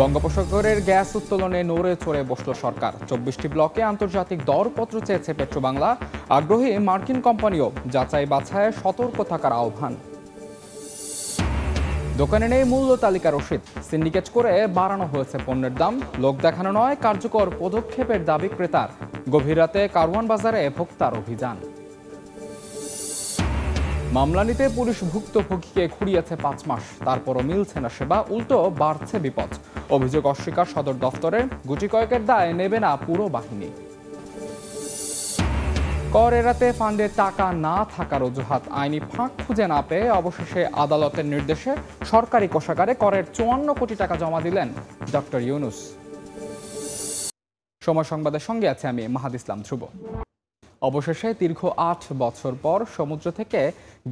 বঙ্গোপসাগরের গ্যাস উত্তোলনে নড়ে চড়ে বসল সরকার। চব্বিশটি ব্লকে আন্তর্জাতিক দরপত্র চেয়েছে পেট্রোবাংলা। আগ্রহী মার্কিন কোম্পানিও যাচাই বাছায় সতর্ক থাকার আহ্বান। দোকানে নেই মূল্য তালিকা রসিদ। সিন্ডিকেট করে বাড়ানো হয়েছে পণ্যের দাম। লোক দেখানো নয় কার্যকর পদক্ষেপের দাবি ক্রেতার। গভীর রাতে কারওয়ান বাজারে ভোক্তার অভিযান। মামলা নিতে পুলিশ ভুক্তভোগীকে খুঁড়িয়েছে পাঁচ মাস। তারপরও মিলছে না সেবা, উল্টো বাড়ছে বিপদ। অভিযোগ অস্বীকার সদর দফতরে, গুটি কয়েকের দায় নেবে না পুরো বাহিনী। কর এড়াতে ফান্ডে টাকা না থাকার অজুহাত, আইনি ফাঁক খুঁজে না পেয়ে অবশেষে আদালতের নির্দেশে সরকারি কোষাগারে করের চুয়ান্ন কোটি টাকা জমা দিলেন ডক্টর ইউনুস। সময় সংবাদের সঙ্গে আছে আমি, মাহাদ ইসলাম, ধ্রুব। অবশেষে দীর্ঘ আট বছর পর সমুদ্র থেকে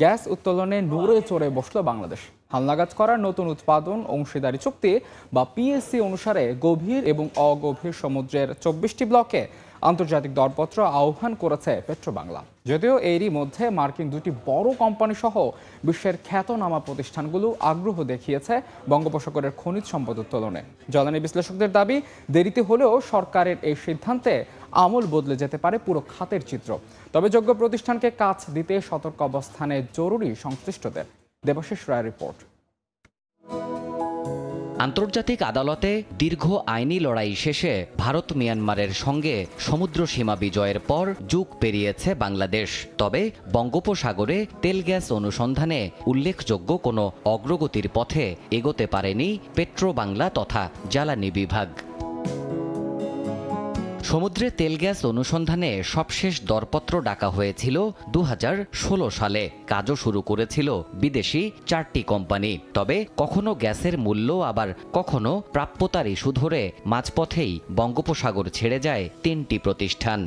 গ্যাস উত্তোলনে নড়ে চড়ে বসল বাংলাদেশ। হালনাগাদ করার নতুন উৎপাদন, অংশীদারি চুক্তি বা পিএসসি অনুসারে গভীর এবং অগভীর সমুদ্রের চব্বিশটি ব্লকে আন্তর্জাতিক দরপত্র আহ্বান করেছে পেট্রোবাংলা। যদিও এরই মধ্যে মার্কিন দুটি বড় কোম্পানি সহ বিশ্বের খ্যাতনামা প্রতিষ্ঠানগুলো আগ্রহ দেখিয়েছে বঙ্গোপসাগরের খনিজ সম্পদ উত্তোলনে। জ্বালানি বিশ্লেষকদের দাবি, দেরিতে হলেও সরকারের এই সিদ্ধান্তে আমল বদলে যেতে পারে পুরো খাতের চিত্র। তবে যোগ্য প্রতিষ্ঠানকে কাজ দিতে সতর্ক অবস্থানে জরুরি সংশ্লিষ্টদের। দেবাশিস রায় রিপোর্ট। আন্তর্জাতিক আদালতে দীর্ঘ আইনি লড়াই শেষে ভারত মিয়ানমারের সঙ্গে সমুদ্র সীমা বিজয়ের পর যুগ পেরিয়েছে বাংলাদেশ। তবে বঙ্গোপসাগরে তেল গ্যাস অনুসন্ধানে উল্লেখযোগ্য কোনো অগ্রগতির পথে এগোতে পারেনি পেট্রো বাংলা তথা জ্বালানি বিভাগ। সমুদ্রে তেল গ্যাস অনুসন্ধানে সবশেষ দরপত্র ডাকা হয়েছিল দু হাজার ষোলো সালে। কাজও শুরু করেছিল বিদেশি চারটি কোম্পানি। তবে কখনো গ্যাসের মূল্য আবার কখনো প্রাপ্যতার ইস্যু ধরে মাঝপথেই বঙ্গোপসাগর ছেড়ে যায় তিনটি প্রতিষ্ঠান।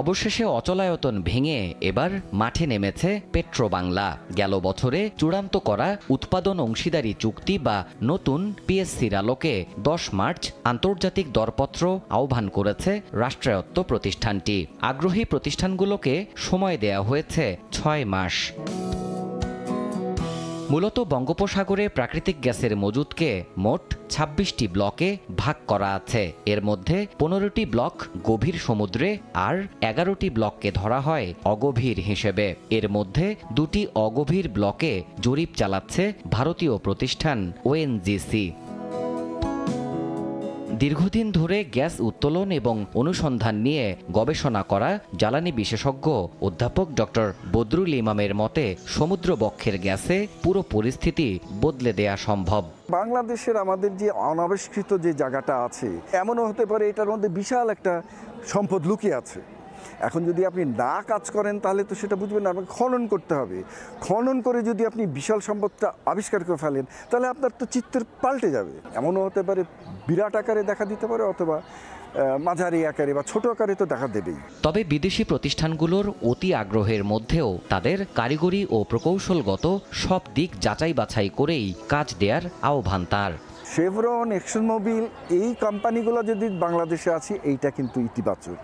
অবশেষে অচলায়তন ভেঙে এবার মাঠে নেমেছে পেট্রো বাংলা গেল বছরে চূড়ান্ত করা উৎপাদন অংশীদারি চুক্তি বা নতুন পিএসসির আলোকে দশ মার্চ আন্তর্জাতিক দরপত্র আহ্বান করেছে রাষ্ট্রায়ত্ত প্রতিষ্ঠানটি। আগ্রহী প্রতিষ্ঠানগুলোকে সময় দেয়া হয়েছে ছয় মাস। মূলত বঙ্গোপসাগরে প্রাকৃতিক গ্যাসের মজুদকে মোট ছাব্বিশটি ব্লকে ভাগ করা আছে। এর মধ্যে পনেরোটি ব্লক গভীর সমুদ্রে আর এগারোটি ব্লককে ধরা হয় অগভীর হিসেবে। এর মধ্যে দুটি অগভীর ব্লকে জরিপ চালাচ্ছে ভারতীয় প্রতিষ্ঠান ওএনজিসি। দীর্ঘদিন ধরে গ্যাস উত্তোলন এবং অনুসন্ধান নিয়ে গবেষণা করা জ্বালানি বিশেষজ্ঞ অধ্যাপক ডক্টর বদরুল ইমামের মতে সমুদ্র বক্ষের গ্যাসে পুরো পরিস্থিতি বদলে দেয়া সম্ভব। বাংলাদেশের আমাদের যে অনাবিষ্কৃত যে জায়গাটা আছে, এমনও হতে পারে এটার মধ্যে বিশাল একটা সম্পদ লুকিয়ে আছে। এখন যদি আপনি না কাজ করেন তাহলে তো সেটা বুঝবেন না আপনাকে খনন করতে হবে। খনন করে যদি আপনি বিশাল সম্পদটা আবিষ্কার করে ফেলেন তাহলে আপনার তো চিত্র পাল্টে যাবে। এমনও হতে পারে বিরাট আকারে দেখা দিতে পারে অথবা মাঝারি আকারে বা ছোট আকারে তো দেখা দেবেই। তবে বিদেশি প্রতিষ্ঠানগুলোর অতি আগ্রহের মধ্যেও তাদের কারিগরি ও প্রকৌশলগত সব দিক যাচাই বাছাই করেই কাজ দেওয়ার আহ্বান তার। শেভরন এক্সন মোবিল এই কোম্পানিগুলো যদি বাংলাদেশে আছে এইটা কিন্তু ইতিবাচক।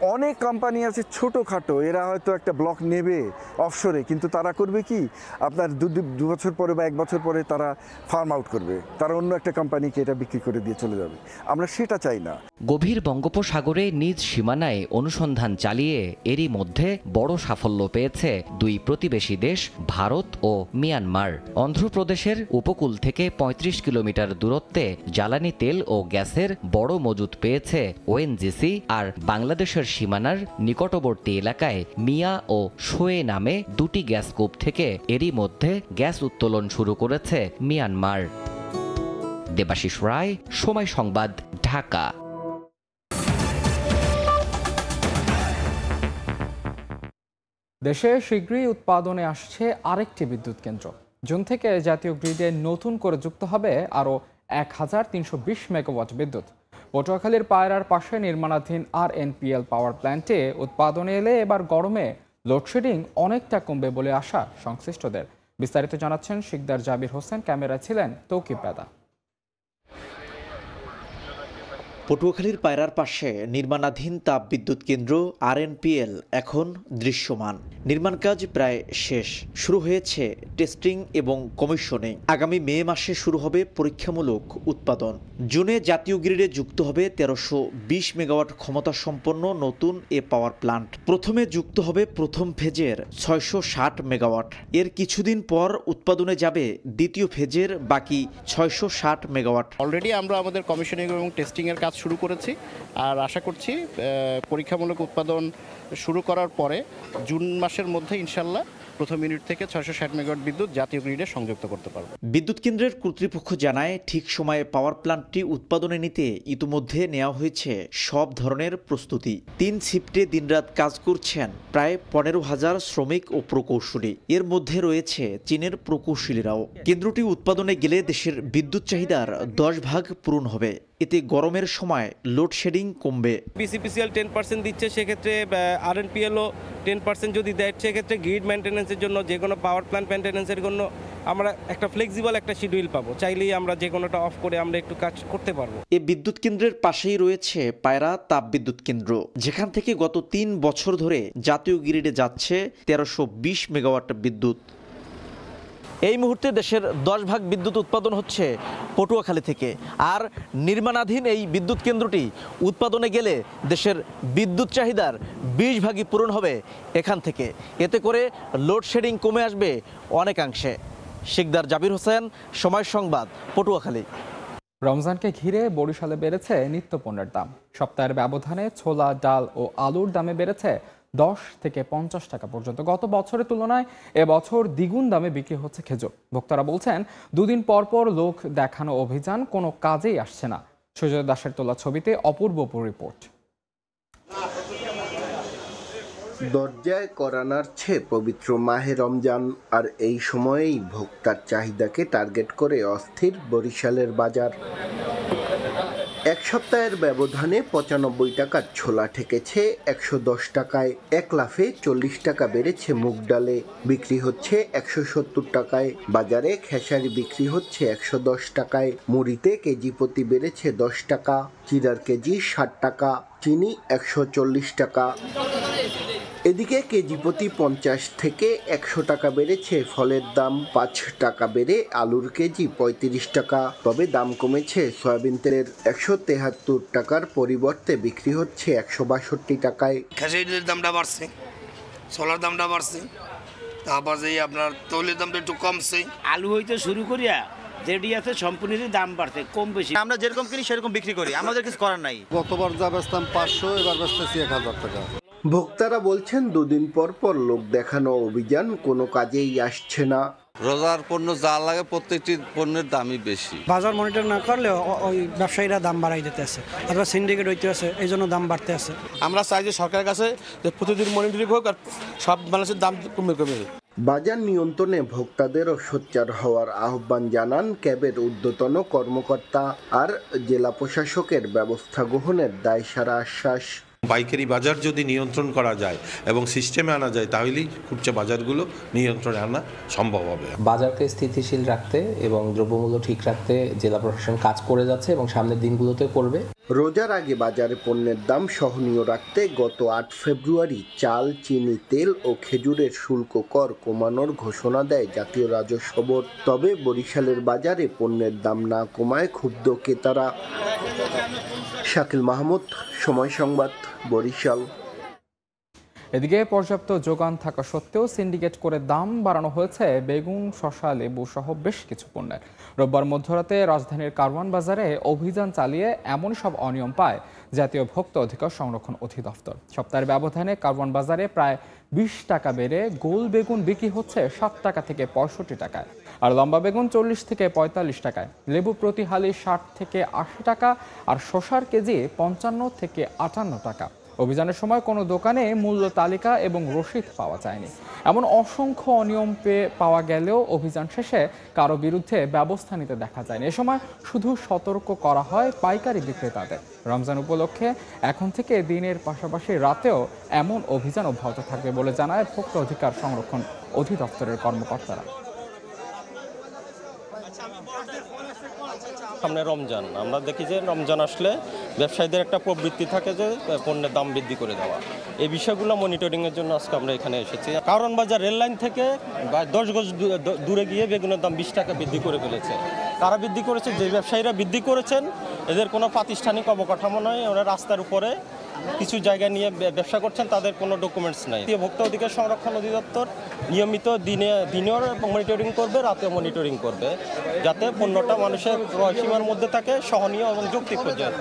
অনেক কোম্পানি আছে ছোটোখাটো, এরা হয়তো একটা ব্লক নেবে অফশোরে কিন্তু তারা করবে কি? আপনার দু, দু- বছর পরে বা এক বছর পরে তারা ফার্ম আউট করবে, তারা অন্য একটা কোম্পানিকে এটা বিক্রি করে দিয়ে চলে যাবে। আমরা সেটা চাই না। গভীর বঙ্গোপসাগরে নিজ সীমানায় অনুসন্ধান চালিয়ে এরই মধ্যে বড় সাফল্য পেয়েছে দুই প্রতিবেশী দেশ, ভারত ও মিয়ানমার। অন্ধ্রপ্রদেশের উপকূল থেকে ৩৫ কিলোমিটার দূরত্বে জ্বালানি তেল ও গ্যাসের বড় মজুদ পেয়েছে ওএনজিসি আর বাংলাদেশের সীমানার নিকটবর্তী এলাকায় মিয়া ও শোয়ে নামে দুটি গ্যাস কূপ থেকে এরই মধ্যে গ্যাস উত্তোলন শুরু করেছে মিয়ানমার। দেবাশিস রায়, সময় সংবাদ, ঢাকা। দেশে শীঘ্রই উৎপাদনে আসছে আরেকটি বিদ্যুৎ কেন্দ্র। জুন থেকে জাতীয় গ্রিডে নতুন করে যুক্ত হবে আরও এক হাজার তিনশো বিশ মেগাওয়াট বিদ্যুৎ। পটুয়াখালীর পায়রার পাশে নির্মাণাধীন আর এনপিএল পাওয়ার প্ল্যান্টে উৎপাদনে এলে এবার গরমে লোডশেডিং অনেকটা কমবে বলে আশা সংশ্লিষ্টদের। বিস্তারিত জানাচ্ছেন শিকদার জাবির হোসেন ক্যামেরা ছিলেন তৌকিব পেদা পটুয়াখালীর পায়রার পাশে নির্মাণাধীন তাপ বিদ্যুৎ কেন্দ্র আরএনপিএল এখন দৃশ্যমান। নির্মাণ কাজ প্রায় শেষ। শুরু হয়েছে টেস্টিং এবং কমিশনিং। আগামী মে মাসে শুরু হবে পরীক্ষামূলক উৎপাদন। জুনে জাতীয় গ্রিডে যুক্ত হবে তেরোশো বিশ মেগাওয়াট ক্ষমতা সম্পন্ন নতুন এ পাওয়ার প্লান্ট। প্রথমে যুক্ত হবে প্রথম ফেজের ছয়শো ষাট মেগাওয়াট। এর কিছুদিন পর উৎপাদনে যাবে দ্বিতীয় ফেজের বাকি ছয়শো ষাট মেগাওয়াট। অলরেডি আমরা আমাদের কমিশনিং এবং টেস্টিংয়ের কাজ শুরু করেছি আর আশা করছি পরীক্ষামূলক উৎপাদন শুরু করার পরে জুন মাসের মধ্যে ইনশাল্লাহ প্রথম ইউনিট থেকে ছয়শো ষাট মেগাওয়াট বিদ্যুৎ জাতীয় গ্রিডে সংযুক্ত করতে পারব। বিদ্যুৎ কেন্দ্রের কর্তৃপক্ষ জানায়, ঠিক সময়ে পাওয়ার প্ল্যান্টটি উৎপাদনে নিতে ইতিমধ্যে নেওয়া হয়েছে সব ধরনের প্রস্তুতি। তিন শিফটে দিনরাত কাজ করছেন প্রায় পনেরো হাজার শ্রমিক ও প্রকৌশলী। এর মধ্যে রয়েছে চীনের প্রকৌশলীরাও। কেন্দ্রটি উৎপাদনে গেলে দেশের বিদ্যুৎ চাহিদার দশ ভাগ পূরণ হবে। এতে গরমের সময় লোডশেডিং কমবে। বিসিপিসিএল টেন পার্সেন্ট দিচ্ছে সেক্ষেত্রে আরএনপিএলও টেন পার্সেন্ট যদি দেয় সেক্ষেত্রে গ্রিড মেনটেন্যান্সের জন্য যে কোনো পাওয়ার প্ল্যান্ট মেনটেন্যান্সের জন্য আমরা একটা ফ্লেক্সিবল একটা শিডিউল পাবো। চাইলেই আমরা যে কোনোটা অফ করে আমরা একটু কাজ করতে পারব। এ বিদ্যুৎ কেন্দ্রের পাশেই রয়েছে পায়রা তাপ বিদ্যুৎ কেন্দ্র। যেখান থেকে গত তিন বছর ধরে জাতীয় গ্রিডে যাচ্ছে তেরোশো বিশ মেগাওয়াট বিদ্যুৎ। এই মুহূর্তে দেশের দশ ভাগ বিদ্যুৎ উৎপাদন হচ্ছে পটুয়াখালী থেকে। আর নির্মাণাধীন এই বিদ্যুৎ কেন্দ্রটি উৎপাদনে গেলে দেশের বিদ্যুৎ চাহিদার বিশ ভাগই পূরণ হবে এখান থেকে। এতে করে লোডশেডিং কমে আসবে অনেকাংশে। শিকদার জাবির হোসেন, সময় সংবাদ, পটুয়াখালী। রমজানকে ঘিরে বরিশালে বেড়েছে নিত্যপণ্যের দাম। সপ্তাহের ব্যবধানে ছোলা, ডাল ও আলুর দামে বেড়েছে দশ থেকে পঞ্চাশ টাকা পর্যন্ত। গত বছরের তুলনায় এবছর দ্বিগুণ দামে বিক্রি হচ্ছে খেজুর। ভোক্তারা বলছেন, দুদিন পর পর লোক দেখানো অভিযান কোনো কাজেই আসছে না। সুজয় দাসের তোলা ছবিতে অপূর্ব রিপোর্ট। দরজায় করা নাড়ছে পবিত্র মাহে রমজান, আর এই সময়েই ভোক্তার চাহিদাকে টার্গেট করে অস্থির বরিশালের বাজার। এক সপ্তাহের ব্যবধানে পঁচানব্বই টাকার ছোলা ঠেকেছে, একশো দশ টাকায় এক লাফে চল্লিশ টাকা বেড়েছে মুগ ডালে, বিক্রি হচ্ছে একশো সত্তর টাকায় বাজারে, খেসারি বিক্রি হচ্ছে একশো দশ টাকায়, মুড়িতে কেজি প্রতি বেড়েছে দশ টাকা, চিরার কেজি ষাট টাকা, চিনি একশো চল্লিশ টাকা। এদিকে কেজি প্রতি পঞ্চাশ থেকে একশো টাকা বেড়েছে ফলের দাম পাঁচ টাকা বেড়ে আলুর কেজি পঁয়ত্রিশ টাকা। তবে দাম কমেছে সয়াবিন তেলের একশো তেহাত্তর টাকার পরিবর্তে বিক্রি হচ্ছে একশো বাষট্টি টাকায়। খেসারির দামটা বাড়ছে সোলার দামটা বাড়ছে তারপর যে আপনার তৈলের দামটা একটু কমছে। আলু হইতে শুরু করিয়া যেটি আছে সম্পূর্ণেরই দাম বাড়ছে কম বেশি। আমরা যেরকম কিনি সেরকম বিক্রি করি আমাদের কিছু করার নাই। গতবার যা বেচতাম পাঁচশো এবার বেচতেছি এক হাজার টাকা। ভোক্তারা বলছেন দুদিন পর পর লোক দেখানো অভিযান কোনো কাজেই আসছে না। রোজার পণ্য যা লাগে প্রত্যেকটি পণ্যের দামই বেশি। বাজার মনিটর না করলে ওই ব্যবসায়ীরা দাম বাড়াই দিতে আছে। অথবা সিন্ডিকেট হইতে আছে এই জন্য দাম বাড়তে আছে। আমরা চাই যে সরকারের কাছে যে প্রতিদিন মনিটরিং হোক আর সব মানুষের দাম কমে কমে বাজার নিয়ন্ত্রণে ভোক্তাদেরও সোচ্চার হওয়ার আহ্বান জানান ক্যাবের ঊর্ধ্বতন কর্মকর্তা আর জেলা প্রশাসকের ব্যবস্থা গ্রহণের দায় সারা আশ্বাস। পাইকারি বাজার যদি নিয়ন্ত্রণ করা যায় এবং সিস্টেমে আনা যায় তাহলেই খুচরা বাজারগুলো নিয়ন্ত্রণে আনা সম্ভব হবে। বাজারকে স্থিতিশীল রাখতে এবং দ্রব্যমূল্য ঠিক রাখতে জেলা প্রশাসন কাজ করে যাচ্ছে এবং সামনের দিনগুলোতে করবে। রোজার আগে বাজারে পণ্যের দাম সহনীয় রাখতে গত আট ফেব্রুয়ারি চাল চিনি তেল ও খেজুরের শুল্ক কর কমানোর ঘোষণা দেয় জাতীয় রাজস্ব বোর্ড। তবে বরিশালের বাজারে পণ্যের দাম না কমায় ক্ষুব্ধ ক্রেতারা। শাকিল মাহমুদ সময় সংবাদ। বরিশাল। এদিকে পর্যাপ্ত যোগান থাকা সত্ত্বেও সিন্ডিকেট করে দাম বাড়ানো হয়েছে। বেগুন শশা লেবু সহ বেশ কিছু পণ্যের। রোববার মধ্যরাতে রাজধানীর কারওয়ান বাজারে অভিযান চালিয়ে এমন সব অনিয়ম পায় জাতীয় ভোক্তা অধিকার সংরক্ষণ অধিদপ্তর। সপ্তাহের ব্যবধানে কারওয়ান বাজারে প্রায় বিশ টাকা বেড়ে গোল বেগুন বিক্রি হচ্ছে সাত টাকা থেকে পঁয়ষট্টি টাকায়। আর লম্বা বেগুন চল্লিশ থেকে পঁয়তাল্লিশ টাকায়। লেবু প্রতি হালি ষাট থেকে আশি টাকা আর শশার কেজি পঞ্চান্ন থেকে আটান্ন টাকা। অভিযানের সময় কোনো দোকানে মূল্য তালিকা এবং রসিদ পাওয়া যায়নি। এমন অসংখ্য অনিয়ম পেয়ে পাওয়া গেলেও অভিযান শেষে কারও বিরুদ্ধে ব্যবস্থা নিতে দেখা যায়নি। এ সময় শুধু সতর্ক করা হয় পাইকারি বিক্রেতাদের। রমজান উপলক্ষে এখন থেকে দিনের পাশাপাশি রাতেও এমন অভিযান অব্যাহত থাকবে বলে জানায় ভোক্তা অধিকার সংরক্ষণ অধিদপ্তরের কর্মকর্তারা। সামনে রমজান। আমরা দেখি যে রমজান আসলে ব্যবসায়ীদের একটা প্রবৃত্তি থাকে যে পণ্যের দাম বৃদ্ধি করে দেওয়া। এই বিষয়গুলো মনিটরিংয়ের জন্য আজকে আমরা এখানে এসেছি। কারণ বাজার রেল লাইন থেকে দশ গজ দূরে গিয়ে বেগুনের দাম বিশ টাকা বৃদ্ধি করে ফেলেছে। তারা বৃদ্ধি করেছে? যে ব্যবসায়ীরা বৃদ্ধি করেছেন, এদের কোনো প্রাতিষ্ঠানিক অবকাঠামো নয় ওরা রাস্তার উপরে কিছু জায়গা নিয়ে ব্যবসা করছেন, তাদের কোনো ডকুমেন্টস নাই। ভোক্তা অধিকার সংরক্ষণ অধিদপ্তর নিয়মিত দিনে, দিনেও মনিটরিং করবে, রাতেও মনিটরিং করবে, যাতে পণ্যটা মানুষের সীমার মধ্যে থাকে, সহনীয় এবং যৌক্তিক পর্যায়ে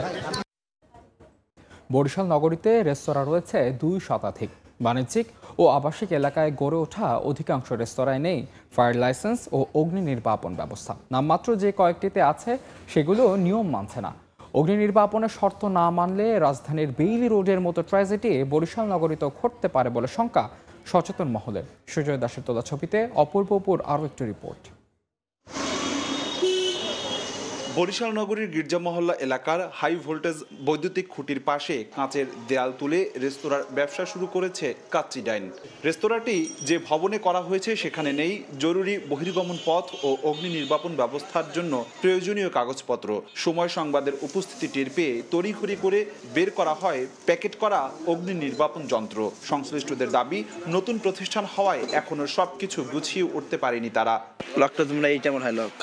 বরিশাল নগরীতে রেস্তোরাঁ রয়েছে দুই শতাধিক। বাণিজ্যিক ও আবাসিক এলাকায় গড়ে ওঠা অধিকাংশ রেস্তোরাঁয় নেই ফায়ার লাইসেন্স ও অগ্নি নির্বাপন ব্যবস্থা। নামমাত্র যে কয়েকটিতে আছে, সেগুলো নিয়ম মানছে না। অগ্নি নির্বাপনের শর্ত না মানলে রাজধানীর বেইলি রোডের মতো ট্র্যাজেডি বরিশাল নগরীতেও ঘটতে পারে বলে শঙ্কা সচেতন মহলের। সুজয় দাসের তোলা ছবিতে অপূর্বপুর আরও একটি রিপোর্ট। বরিশাল নগরীর গির্জা মহল্লা এলাকার হাই ভোল্টেজ বৈদ্যুতিক খুঁটির পাশে কাঁচের দেয়াল তুলে রেস্তোরাঁর ব্যবসা শুরু করেছে কাচ্চি ডাইন। রেস্তোরাঁটি যে ভবনে করা হয়েছে সেখানে নেই জরুরি বহির্গমন পথ ও অগ্নি নির্বাপন ব্যবস্থার জন্য প্রয়োজনীয় কাগজপত্র। সময় সংবাদের উপস্থিতি টের পেয়ে তড়িঘড়ি করে বের করা হয় প্যাকেট করা অগ্নি নির্বাপন যন্ত্র। সংশ্লিষ্টদের দাবি, নতুন প্রতিষ্ঠান হওয়ায় এখনও সবকিছু গুছিয়ে উঠতে পারেনি তারা। লকটা তোমরা এইটা মনে হয় লক।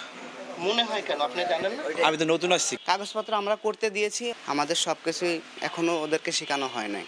মনে হয় কেন? আপনি জানেন না? আমি তো নতুন আসছি। কাগজপত্র আমরা করতে দিয়েছি আমাদের সবকিছুই এখনও এখনও ওদেরকে শেখানো হয় নাই।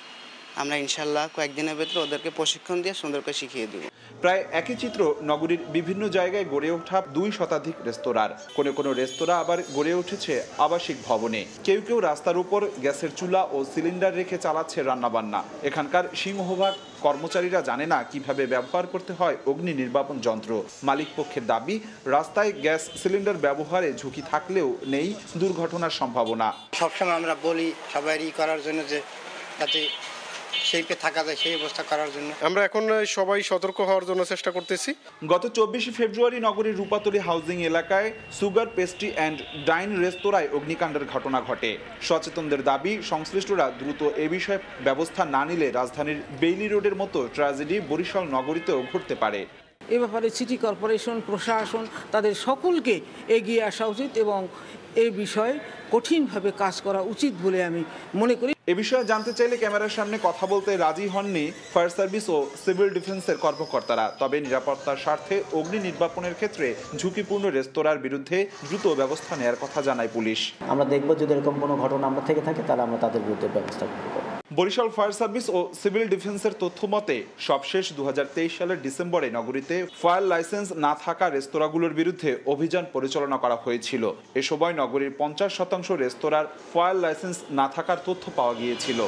আমরা ইনশাল্লাহ কয়েকদিনের ভেতরে ওদেরকে প্রশিক্ষণ দিয়ে সুন্দর করে শিখিয়ে দিব। প্রায় একই চিত্র নগরীর বিভিন্ন জায়গায় গড়ে ওঠা দুই শতাধিক রেস্তোরাঁর। কোনো কোনো রেস্তোরাঁ আবার গড়ে উঠেছে আবাসিক ভবনে। কেউ কেউ রাস্তার উপর গ্যাসের চুলা ও সিলিন্ডার রেখে চালাচ্ছে রান্নাবান্না। এখানকার সিংহভাগ কর্মচারীরা জানে না কীভাবে ব্যবহার করতে হয় অগ্নি নির্বাপন যন্ত্র। মালিক পক্ষের দাবি রাস্তায় গ্যাস সিলিন্ডার ব্যবহারে ঝুঁকি থাকলেও নেই দুর্ঘটনার সম্ভাবনা। সবসময় আমরা বলি সবাই করার জন্য যে যাতে সেইপে থাকা যায় সেই অবস্থা করার জন্য। আমরা এখন সবাই সতর্ক হওয়ার জন্য চেষ্টা করতেছি। গত চব্বিশে ফেব্রুয়ারি নগরীর রূপাতলী হাউজিং এলাকায় সুগার পেস্ট্রি অ্যান্ড ডাইন রেস্তোরাঁয় অগ্নিকাণ্ডের ঘটনা ঘটে। সচেতনদের দাবি সংশ্লিষ্টরা দ্রুত এ বিষয়ে ব্যবস্থা না নিলে রাজধানীর বেইলি রোডের মতো ট্র্যাজেডি বরিশাল নগরীতেও ঘটতে পারে। এ ব্যাপারে সিটি কর্পোরেশন প্রশাসন তাদের সকলকে এগিয়ে আসা উচিত এবং এই বিষয়ে কঠিনভাবে কাজ করা উচিত বলে আমি মনে করি। এ বিষয়ে জানতে চাইলে ক্যামেরার সামনে কথা বলতে রাজি হননি ফায়ার সার্ভিস ও সিভিল ডিফেন্সের কর্মকর্তারা। তবে নিরাপত্তার স্বার্থে অগ্নি নির্বাপনের ক্ষেত্রে ঝুঁকিপূর্ণ রেস্তোরাঁর বিরুদ্ধে দ্রুত ব্যবস্থা নেওয়ার কথা জানায় পুলিশ। আমরা দেখব যদি এরকম কোনো ঘটনা আমরা থেকে থাকে তাহলে আমরা তাদের বিরুদ্ধে ব্যবস্থা করব। বরিশাল ফায়ার সার্ভিস ও সিভিল ডিফেন্সের তথ্য মতে সবশেষ দু সালের ডিসেম্বরে নগরীতে ফায়ার লাইসেন্স না থাকা রেস্তোরাঁগুলোর বিরুদ্ধে অভিযান পরিচালনা করা হয়েছিল। এ সময় নগরীর পঞ্চাশ শতাংশ রেস্তোরাঁর ফায়ার লাইসেন্স না থাকার তথ্য পাওয়া গিয়েছিল।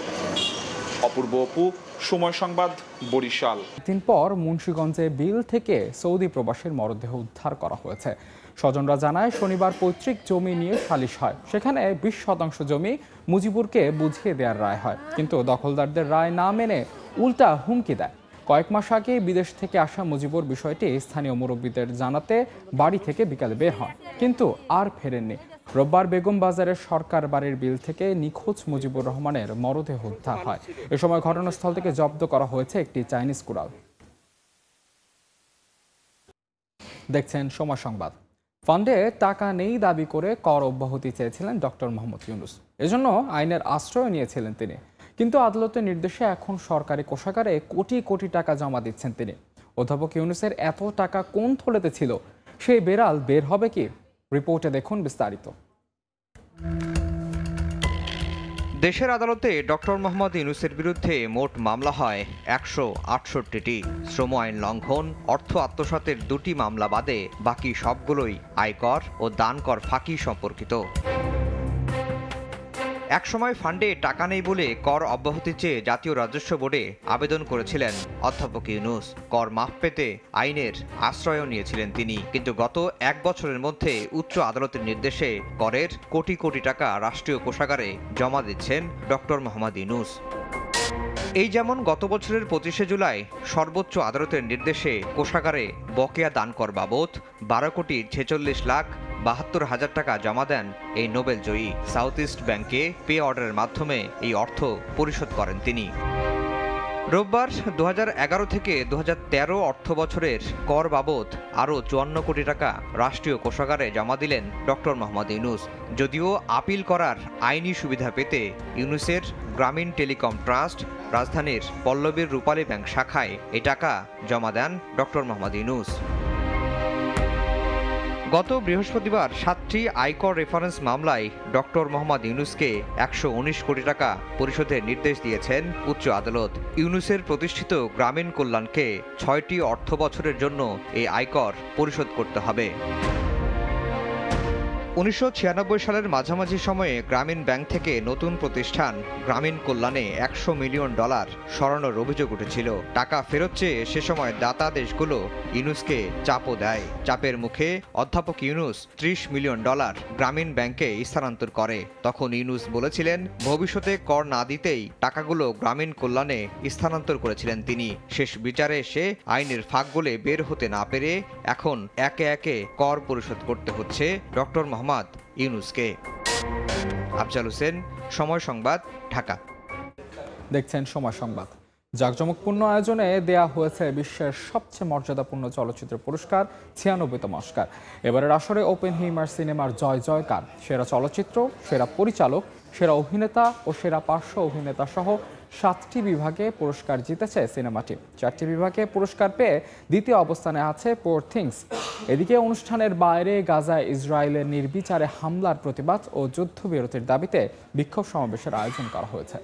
অপূর্ব অপু, সময় সংবাদ, বরিশাল। দিন পর মুন্সীগঞ্জে বিল থেকে সৌদি প্রবাসীর মরদেহ উদ্ধার করা হয়েছে। স্বজনরা জানায়, শনিবার পৈতৃক জমি নিয়ে সালিশ হয়। সেখানে বিশ শতাংশ জমি মুজিবুরকে বুঝিয়ে দেওয়ার রায় হয়। কিন্তু দখলদারদের রায় না মেনে উল্টা হুমকি দেয়। কয়েক মাস আগে বিদেশ থেকে আসা মুজিবুর বিষয়টি স্থানীয় মুরব্বীদের জানাতে বাড়ি থেকে বিকালে বের হন। কিন্তু আর ফেরেননি। রোববার বেগম বাজারের সরকার বাড়ির বিল থেকে নিখোঁজ মুজিবুর রহমানের মরদেহ উদ্ধার হয়। এ সময় ঘটনাস্থল থেকে জব্দ করা হয়েছে একটি চাইনিজ কুড়াল। দেখছেন সময় সংবাদ। ফান্ডে টাকা নেই দাবি করে কর অব্যাহতি চেয়েছিলেন ডক্টর মোহাম্মদ ইউনুস। এজন্য আইনের আশ্রয় নিয়েছিলেন তিনি। কিন্তু আদালতের নির্দেশে এখন সরকারি কোষাগারে কোটি কোটি টাকা জমা দিচ্ছেন তিনি। অধ্যাপক ইউনুসের এত টাকা কোন থলেতে ছিল? সেই বেড়াল বের হবে কি? রিপোর্টে দেখুন বিস্তারিত। দেশের আদালতে ডক্টর মোহাম্মদ ইউনুসের বিরুদ্ধে মোট মামলা হয় একশো আটষট্টিটি। শ্রম আইন লঙ্ঘন, অর্থ আত্মসাতের দুটি মামলা বাদে বাকি সবগুলোই আয়কর ও দানকর ফাঁকি সম্পর্কিত। একসময় ফান্ডে টাকা নেই বলে কর অব্যাহতি চেয়ে জাতীয় রাজস্ব বোর্ডে আবেদন করেছিলেন অধ্যাপক ইউনুস। কর মাফ পেতে আইনের আশ্রয়ও নিয়েছিলেন তিনি। কিন্তু গত এক বছরের মধ্যে উচ্চ আদালতের নির্দেশে করের কোটি কোটি টাকা রাষ্ট্রীয় কোষাগারে জমা দিচ্ছেন ডক্টর মোহাম্মদ ইউনুস। এই যেমন গত বছরের পঁচিশে জুলাই সর্বোচ্চ আদালতের নির্দেশে কোষাগারে বকেয়া দান কর বাবদ বারো কোটি ছেচল্লিশ লাখ বাহাত্তর হাজার টাকা জমা দেন এই নোবেল জয়ী সাউথ ইস্ট ব্যাংকে পে অর্ডারের মাধ্যমে এই অর্থ পরিশোধ করেন তিনি। রোববার দুহাজার এগারো থেকে দুহাজার তেরো অর্থ বছরের কর বাবদ আরও চুয়ান্ন কোটি টাকা রাষ্ট্রীয় কোষাগারে জমা দিলেন ডক্টর মোহাম্মদ ইউনুস। যদিও আপিল করার আইনি সুবিধা পেতে ইউনুসের গ্রামীণ টেলিকম ট্রাস্ট রাজধানীর পল্লবীর রূপালী ব্যাংক শাখায় এ টাকা জমা দেন ডক্টর মোহাম্মদ ইউনুস। গত বৃহস্পতিবার সাতটি আয়কর রেফারেন্স মামলায় ডক্টর মোহাম্মদ ইউনুসকে একশো উনিশ কোটি টাকা পরিশোধের নির্দেশ দিয়েছেন উচ্চ আদালত। ইউনুসের প্রতিষ্ঠিত গ্রামীণ কল্যাণকে ছয়টি অর্থ বছরের জন্য এই আয়কর পরিশোধ করতে হবে। উনিশশো ছিয়ানব্বই সালের মাঝামাঝি সময়ে গ্রামীণ ব্যাংক থেকে নতুন প্রতিষ্ঠান গ্রামীণ কল্যাণে একশো মিলিয়ন ডলার সরানোর অভিযোগ উঠেছিল। টাকা ফেরত চেয়ে সে সময় দাতা দেশগুলো ইউনুসকে চাপও দেয়। চাপের মুখে অধ্যাপক ইউনুস ত্রিশ মিলিয়ন ডলার গ্রামীণ ব্যাংকে স্থানান্তর করে। তখন ইউনুস বলেছিলেন, ভবিষ্যতে কর না দিতেই টাকাগুলো গ্রামীণ কল্যাণে স্থানান্তর করেছিলেন তিনি। শেষ বিচারে এসে আইনের ফাঁক গলে বের হতে না পেরে এখন একে একে কর পরিশোধ করতে হচ্ছে ডক্টর মোহাম্মদ ইউনুসকে। আফজাল হোসেন, সময় সংবাদ, ঢাকা। দেখছেন সময় সংবাদ। জাঁকজমকপূর্ণ আয়োজনে দেয়া হয়েছে বিশ্বের সবচেয়ে মর্যাদাপূর্ণ চলচ্চিত্র পুরস্কার, ছিয়ানব্বইতম অস্কার। এবারের আসরে ওপেন হিমার সিনেমার জয় জয়কার। সেরা চলচ্চিত্র, সেরা পরিচালক, সেরা অভিনেতা ও সেরা পার্শ্ব অভিনেতা সহ সাতটি বিভাগে পুরস্কার জিতেছে সিনেমাটি। চারটি বিভাগে পুরস্কার পেয়ে দ্বিতীয় অবস্থানে আছে পোর থিংস এদিকে অনুষ্ঠানের বাইরে গাজায় ইসরায়েলের নির্বিচারে হামলার প্রতিবাদ ও যুদ্ধবিরতির দাবিতে বিক্ষোভ সমাবেশের আয়োজন করা হয়েছে।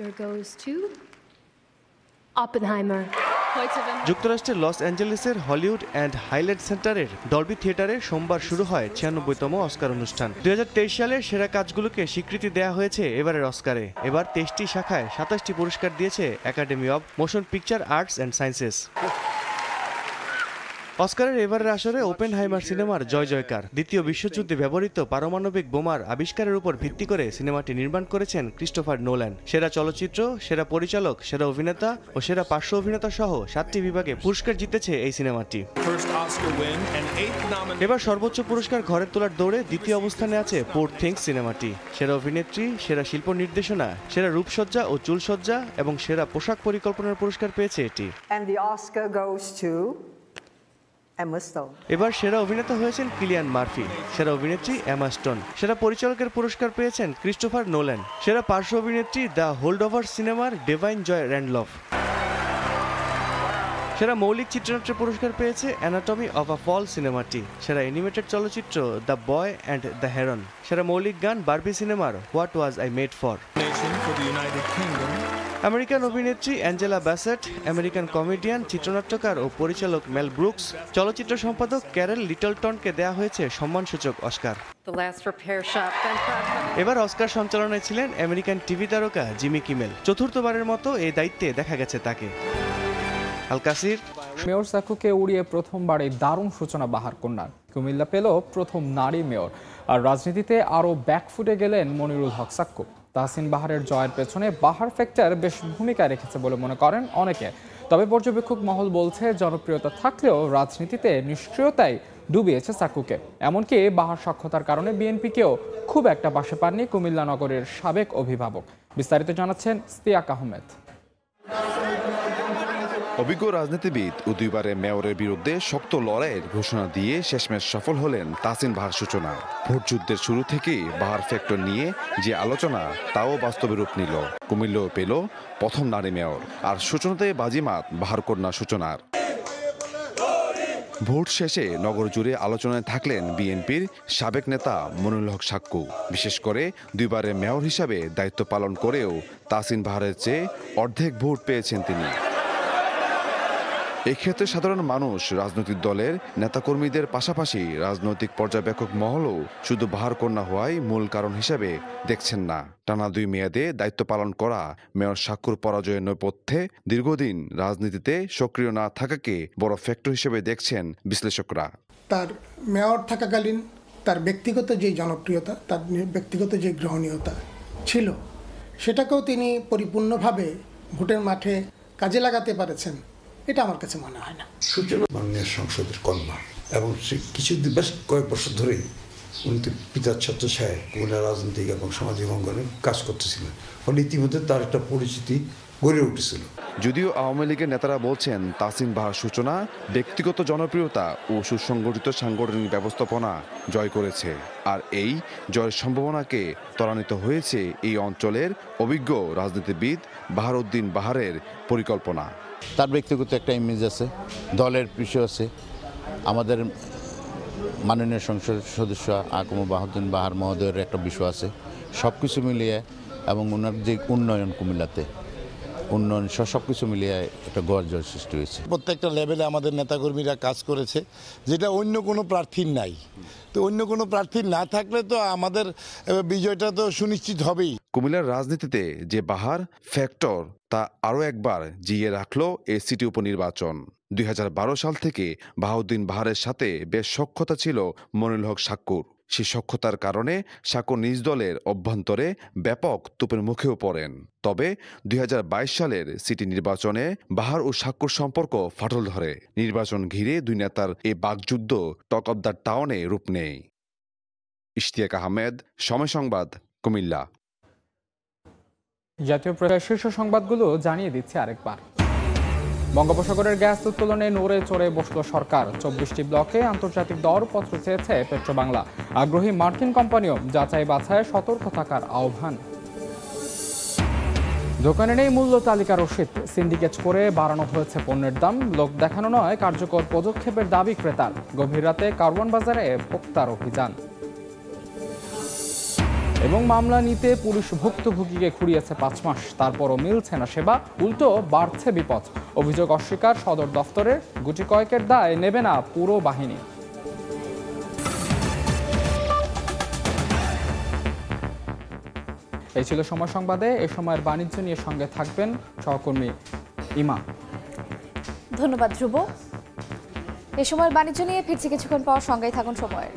Oscar goes to Oppenheimer. যুক্তরাষ্ট্রের লস অ্যাঞ্জেলেসের হলিউড অ্যান্ড হাইলাইট সেন্টারের ডলবি থিয়েটারে সোমবার শুরু হয় ছিয়ানব্বইতম অস্কার অনুষ্ঠান। দুই সালের সেরা কাজগুলোকে স্বীকৃতি দেওয়া হয়েছে এবারের অস্কারে। এবার তেইশটি শাখায় সাতাশটি পুরস্কার দিয়েছে Academy of Motion Picture Arts and Sciences. অস্কারের এবারের আসরে ওপেন হাইমার সিনেমার জয় জয়কার। দ্বিতীয় বিশ্বযুদ্ধে ব্যবহৃত পারমাণবিক বোমার আবিষ্কারের উপর ভিত্তি করে সিনেমাটি নির্মাণ করেছেন ক্রিস্টোফার নোল্যান্ড সেরা চলচ্চিত্র সেরা পরিচালক সেরা অভিনেতা ও সেরা পার্শ্ব অভিনেতা সহ সাতটি বিভাগে পুরস্কার জিতেছে এই সিনেমাটি। এবার সর্বোচ্চ পুরস্কার ঘরের তোলার দৌড়ে দ্বিতীয় অবস্থানে আছে পোর্ট থিংস সিনেমাটি। সেরা অভিনেত্রী সেরা শিল্প নির্দেশনা সেরা রূপসজ্জা ও চুলসজ্জা এবং সেরা পোশাক পরিকল্পনার পুরস্কার পেয়েছে এটি। এবার সেরা অভিনেতা হয়েছেন কিলিয়ান মার্ফি সেরা অভিনেত্রী এমা স্টোন সেরা পরিচালকের পুরস্কার পেয়েছেন ক্রিস্টোফার নোল্যান্ড সেরা পার্শ্ব অভিনেত্রী দ্য হোল্ড ওভার সিনেমার ডেভাইন জয় র্যান্ডলফ সেরা মৌলিক চিত্রনাট্যের পুরস্কার পেয়েছে অ্যানাটমি অফ আ ফল সিনেমাটি সেরা অ্যানিমেটেড চলচ্চিত্র The Boy and the Heron সেরা মৌলিক গান বার্বি সিনেমার What Was I Made For American অভিনেত্রী অ্যাঞ্জেলা ব্যাসেট আমেরিকান কমেডিয়ান চিত্রনাট্যকার ও পরিচালক মেল ব্রুকস চলচ্চিত্র সম্পাদক ক্যারেল লিটলটনকে দেয়া হয়েছে সম্মানসূচক Oscar. The last repair shop. Ben Crabtree. এবার অস্কার সঞ্চালনায় ছিলেন আমেরিকান টিভি তারকা জিমি কিমেল। চতুর্থবারের মতো এই দায়িত্বে দেখা গেছে তাকে। আলকাসির মেয়র সাকুকে উড়িয়ে প্রথমবারে দারুণ সূচনা বাহার কন্যার। কুমিল্লা পেল প্রথম নারী মেয়র। আর রাজনীতিতে আরও ব্যাকফুটে গেলেন মনিরুল হক সাক্কু তাহসিন বাহারের জয়ের পেছনে বাহার ফ্যাক্টর বেশ ভূমিকা রেখেছে বলে মনে করেন অনেকে। তবে পর্যবেক্ষক মহল বলছে, জনপ্রিয়তা থাকলেও রাজনীতিতে নিষ্ক্রিয়তাই ডুবিয়েছে সাকুকে এমনকি বাহার সক্ষতার কারণে বিএনপিকেও খুব একটা পাশে পাননি কুমিল্লা নগরের সাবেক অভিভাবক। বিস্তারিত জানাচ্ছেন স্তিয়াক আহমেদ। অভিজ্ঞ রাজনীতিবিদ ও দুইবারের মেয়রের বিরুদ্ধে শক্ত লড়াইয়ের ঘোষণা দিয়ে শেষমেশ সফল হলেন তাসিন বাহার সূচনা। ভোটযুদ্ধের শুরু থেকেই বাহার ফ্যাক্টর নিয়ে যে আলোচনা, তাও বাস্তবে রূপ নিল। কুমিল্লাও পেল প্রথম নারী মেয়র আর সূচনাতে বাজিমাত বাহার কন্যা সূচনার। ভোট শেষে নগর জুড়ে আলোচনায় থাকলেন বিএনপির সাবেক নেতা মনুল হক সাক্কু। বিশেষ করে দুইবারের মেয়র হিসাবে দায়িত্ব পালন করেও তাসিন বাহারের চেয়ে অর্ধেক ভোট পেয়েছেন তিনি। এক্ষেত্রে সাধারণ মানুষ, রাজনৈতিক দলের নেতাকর্মীদের পাশাপাশি রাজনৈতিক পর্যবেক্ষক মহলও শুধু বাহার কন্যা হওয়াই মূল কারণ হিসেবে দেখছেন না। টানা দুই মেয়াদে দায়িত্ব পালন করা মেয়র সাক্ষুর পরাজয়ের নেপথ্যে দীর্ঘদিন রাজনীতিতে সক্রিয় না থাকাকে বড় ফ্যাক্টর হিসেবে দেখছেন বিশ্লেষকরা। তার মেয়র থাকাকালীন তার ব্যক্তিগত যে জনপ্রিয়তা, তার ব্যক্তিগত যে গ্রহণীয়তা ছিল, সেটাকেও তিনি পরিপূর্ণভাবে ভোটের মাঠে কাজে লাগাতে পারেছেন। এটা আমার কাছে মনে হয় না। সূচনা মাননীয় সংসদের কন্যা এবং সে কিছুদিন বেশ কয়েক বছর ধরেই উনি তো পিতার ছত্রছায় কুমিল্লা রাজনৈতিক এবং সামাজিক অঙ্গনে কাজ করতেছিলেন। ফলে ইতিমধ্যে তার একটা পরিচিতি গড়ে উঠেছিল। যদিও আওয়ামী লীগের নেতারা বলছেন তাসিম বাহার সূচনা ব্যক্তিগত জনপ্রিয়তা ও সুসংগঠিত সাংগঠনিক ব্যবস্থাপনা জয় করেছে। আর এই জয়ের সম্ভাবনাকে ত্বরান্বিত হয়েছে এই অঞ্চলের অভিজ্ঞ রাজনীতিবিদ বাহারউদ্দিন বাহারের পরিকল্পনা। তার ব্যক্তিগত একটা ইমেজ আছে, দলের পিছিয়ে আছে। আমাদের মাননীয় সংসদ সদস্য আকম বাহাদুদ্দিন বাহার মহোদয়ের একটা বিষয় আছে। সব কিছু মিলিয়ে এবং ওনার যে উন্নয়ন কুমিল্লাতে উন্নয়ন সব কিছু মিলিয়ে একটা গর্জর সৃষ্টি হয়েছে। প্রত্যেকটা লেভেলে আমাদের নেতাকর্মীরা কাজ করেছে যেটা অন্য কোনো প্রার্থীর নাই। তো অন্য কোনো প্রার্থী না থাকলে তো আমাদের বিজয়টা তো সুনিশ্চিত হবেই। কুমিল্লার রাজনীতিতে যে বাহার ফ্যাক্টর তা আরও একবার জিয়ে রাখল এই সিটি উপনির্বাচন। দুই হাজার বারো সাল থেকে বাহাউদ্দিন বাহারের সাথে বেশ সক্ষতা ছিল মনিল হক সাক্কুর। সেই সক্ষতার কারণে সাক্কুর নিজ দলের অভ্যন্তরে ব্যাপক তোপের মুখেও পড়েন। তবে দুই হাজার বাইশ সালের সিটি নির্বাচনে বাহার ও সাক্কুর সম্পর্ক ফাটল ধরে। নির্বাচন ঘিরে দুই নেতার এ বাকযুদ্ধ টক অব দ্য টাউনে রূপ নেয়। ইশতিয়াক আহমেদ, সময় সংবাদ, কুমিল্লা। জাতীয় প্রেসের শীর্ষ সংবাদগুলো জানিয়ে দিচ্ছে আরেকবার। বঙ্গোপসাগরের গ্যাস উত্তোলনে নড়ে চড়ে বসল সরকার। চব্বিশটি ব্লকে আন্তর্জাতিক দরপত্র চেয়েছে পেট্রোবাংলা। আগ্রহী মার্কিন কোম্পানিও যাচাই বাছায় সতর্ক থাকার আহ্বান। দোকানে নেই মূল্য তালিকা রসিদ। সিন্ডিকেট করে বাড়ানো হয়েছে পণ্যের দাম। লোক দেখানো নয় কার্যকর পদক্ষেপের দাবি ক্রেতার। গভীর রাতে কার্বন বাজারে ভোক্তার অভিযান। এবং মামলা নিতে পুলিশ ভুক্তভোগীকে খুঁড়িয়েছে পাঁচ মাস। তারপরও মিলছে না সেবা, উল্টো বাড়ছে বিপদ। অভিযোগ অস্বীকার, সদর দফতরের গুটি কয়েকের দায় নেবে না পুরো বাহিনী। এই ছিল সময় সংবাদে। এ সময়ের বাণিজ্য নিয়ে সঙ্গে থাকবেন সহকর্মী ইমা। ধন্যবাদ, ধ্রুব। এ সময়ের বাণিজ্য নিয়ে ফিরছি কিছুক্ষণ পর। সঙ্গেই থাকুন সময়ের।